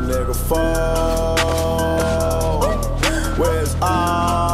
nigga fall. Where's all?